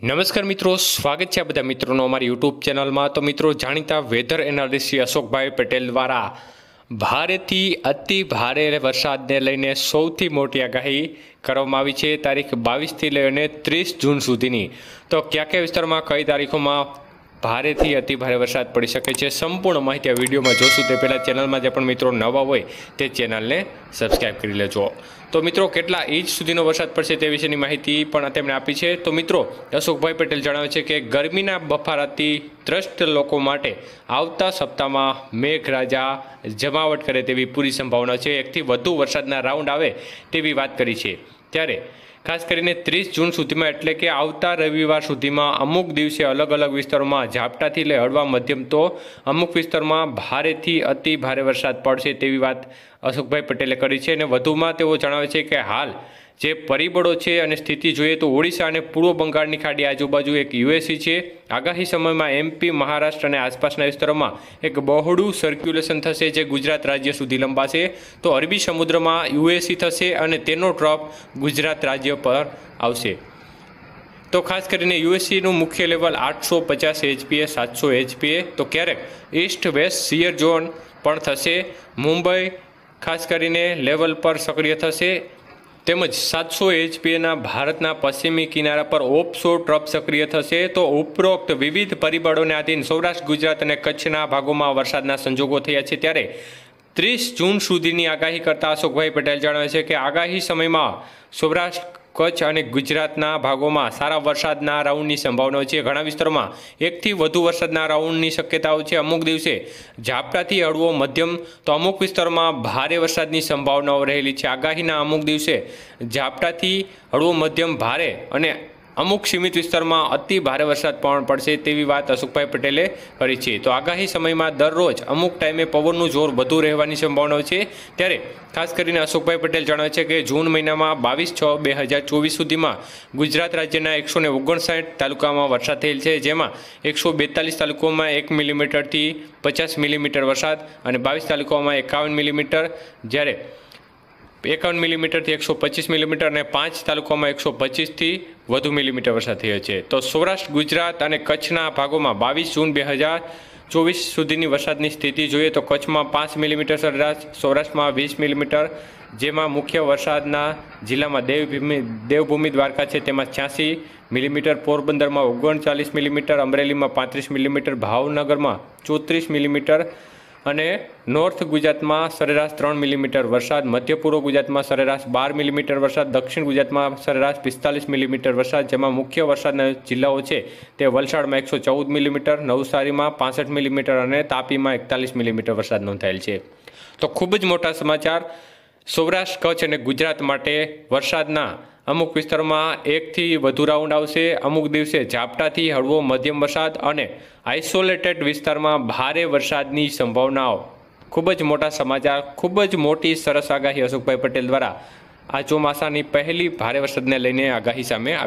નમસ્કાર મિત્રો, સ્વાગત છે બધા મિત્રોનો અમારી યુટ્યુબ ચેનલમાં. તો મિત્રો, જાણીતા વેધર એનાલિસ્ટ અશોકભાઈ પટેલ દ્વારા ભારેથી અતિ ભારે વરસાદને લઈને સૌથી મોટી આગાહી કરવામાં આવી છે. તારીખ બાવીસથી લઈને ત્રીસ જૂન સુધીની. તો કયા કયા વિસ્તારમાં, કઈ તારીખોમાં ભારેથી અતિ ભારે વરસાદ પડી શકે છે, સંપૂર્ણ માહિતી આ વિડીયોમાં જોશું. તે પહેલાં ચેનલમાં જે પણ મિત્રો નવા હોય, તે ચેનલને સબસ્ક્રાઈબ કરી લેજો. તો મિત્રો, કેટલા ઇંચ સુધીનો વરસાદ પડશે તે વિશેની માહિતી પણ તેમણે આપી છે. તો મિત્રો, અશોકભાઈ પટેલ જણાવે છે કે ગરમીના બફારાથી ત્રસ્ત લોકો માટે આવતા સપ્તાહમાં મેઘરાજા જમાવટ કરે તેવી પૂરી સંભાવના છે. એકથી વધુ વરસાદના રાઉન્ડ આવે તેવી વાત કરી છે. ત્યારે ખાસ કરીને ત્રીસ જૂન સુધીમાં એટલે કે આવતા રવિવાર સુધીમાં અમુક દિવસે અલગ અલગ વિસ્તારોમાં ઝાપટાથી લઈ હળવા મધ્યમ તો અમુક વિસ્તારમાં ભારેથી અતિ ભારે વરસાદ પડશે તેવી વાત અશોકભાઈ પટેલે કરી છે અને વધુમાં તેઓ જણાવે છે કે હાલ જે પરિબળો છે અને સ્થિતિ જોઈએ તો ઓડિશા અને પૂર્વ બંગાળની ખાડી આજુબાજુ એક યુએસી છે. આગાહી સમયમાં એમપી, મહારાષ્ટ્ર અને આસપાસના વિસ્તારોમાં એક બહોળું સર્ક્યુલેશન થશે જે ગુજરાત રાજ્ય સુધી લંબાશે. તો અરબી સમુદ્રમાં યુએસી થશે અને તેનો ટ્રોપ ગુજરાત રાજ્ય પર આવશે. તો ખાસ કરીને યુએસસીનું મુખ્ય લેવલ આઠસો પચાસ એચપીએ સાતસો એચપીએ તો ક્યારેક ઈસ્ટ વેસ્ટ સિયર ઝોન પણ થશે. મુંબઈ ખાસ કરીને લેવલ પર સક્રિય થશે. તેમજ સાતસો એચપીએના ભારતના પશ્ચિમી કિનારા પર ઓફશોર ટ્રફ સક્રિય થશે. તો ઉપરોક્ત વિવિધ પરિબળોને આધીન સૌરાષ્ટ્ર, ગુજરાત અને કચ્છના ભાગોમાં વરસાદના સંજોગો થયા છે. ત્યારે ત્રીસ જૂન સુધીની આગાહી કરતા અશોકભાઈ પટેલ જણાવે છે કે આગાહી સમયમાં સૌરાષ્ટ્ર કચ્છ અને ગુજરાતના ભાગોમાં સારા વરસાદના રાઉન્ડની સંભાવનાઓ છે. ઘણા વિસ્તારોમાં એકથી વધુ વરસાદના રાઉન્ડની શક્યતાઓ છે. અમુક દિવસે ઝાપટાથી હળવો મધ્યમ તો અમુક વિસ્તારોમાં ભારે વરસાદની સંભાવનાઓ રહેલી છે. આગાહીના અમુક દિવસે ઝાપટાથી હળવો મધ્યમ ભારે અને અમુક સીમિત વિસ્તારમાં અતિ ભારે વરસાદ પણ પડશે તેવી વાત અશોકભાઈ પટેલે કરી છે. તો આગાહી સમયમાં દરરોજ અમુક ટાઈમે પવનનું જોર વધુ રહેવાની સંભાવનાઓ છે. ત્યારે ખાસ કરીને અશોકભાઈ પટેલ જણાવે છે કે જૂન મહિનામાં બાવીસ છ બે હજાર ચોવીસ સુધીમાં ગુજરાત રાજ્યના એકસો ને ઓગણસાઠ તાલુકામાં વરસાદ થયેલ છે. જેમાં એકસો બેતાલીસ તાલુકાઓમાં એક મિલીમીટરથી પચાસ મિલીમીટર વરસાદ અને બાવીસ તાલુકાઓમાં એકાવન મિલીમીટર. જ્યારે એકાવન મિલીમીટરથી એકસો પચીસ મિલીમીટર અને પાંચ તાલુકામાં એકસો પચીસથી વધુ મિલીમીટર વરસાદ થયો છે. તો સૌરાષ્ટ્ર, ગુજરાત અને કચ્છના ભાગોમાં બાવીસ જૂન બે હજાર ચોવીસ સુધીની વરસાદની સ્થિતિ જોઈએ તો કચ્છમાં પાંચ મિલીમીટર સરેરાશ, સૌરાષ્ટ્રમાં વીસ મિલીમીટર, જેમાં મુખ્ય વરસાદના જિલ્લામાં દેવભૂમિ દેવભૂમિ દ્વારકા છે તેમાં છ્યાસી મિલીમીટર, પોરબંદરમાં ઓગણચાલીસ મિલીમીટર, અમરેલીમાં પાંત્રીસ મિલીમીટર, ભાવનગરમાં ચોત્રીસ મિલીમીટર અને નોર્થ ગુજરાતમાં સરેરાશ ત્રણ મિલીમીટર વરસાદ, મધ્ય પૂર્વ ગુજરાતમાં સરેરાશ બાર મિલીમીટર વરસાદ, દક્ષિણ ગુજરાતમાં સરેરાશ પિસ્તાલીસ મિલીમીટર વરસાદ, જેમાં મુખ્ય વરસાદના જિલ્લાઓ છે તે વલસાડમાં એકસો ચૌદ મિલીમીટર, નવસારીમાં પાસઠ મિલીમીટર અને તાપીમાં એકતાલીસ મિલીમીટર વરસાદ નોંધાયેલ છે. તો ખૂબ જ મોટા સમાચાર. સૌરાષ્ટ્ર, કચ્છ અને ગુજરાત માટે વરસાદના અમુક વિસ્તારોમાં એકથી વધુ રાઉન્ડ આવશે. અમુક દિવસે ઝાપટાથી હળવો મધ્યમ વરસાદ અને આઇસોલેટેડ વિસ્તારમાં ભારે વરસાદની સંભાવનાઓ. ખૂબ જ મોટા સમાચાર, ખૂબ જ મોટી સરસ આગાહી અશોકભાઈ પટેલ દ્વારા આ ચોમાસાની પહેલી ભારે વરસાદને લઈને આગાહી સામે આવી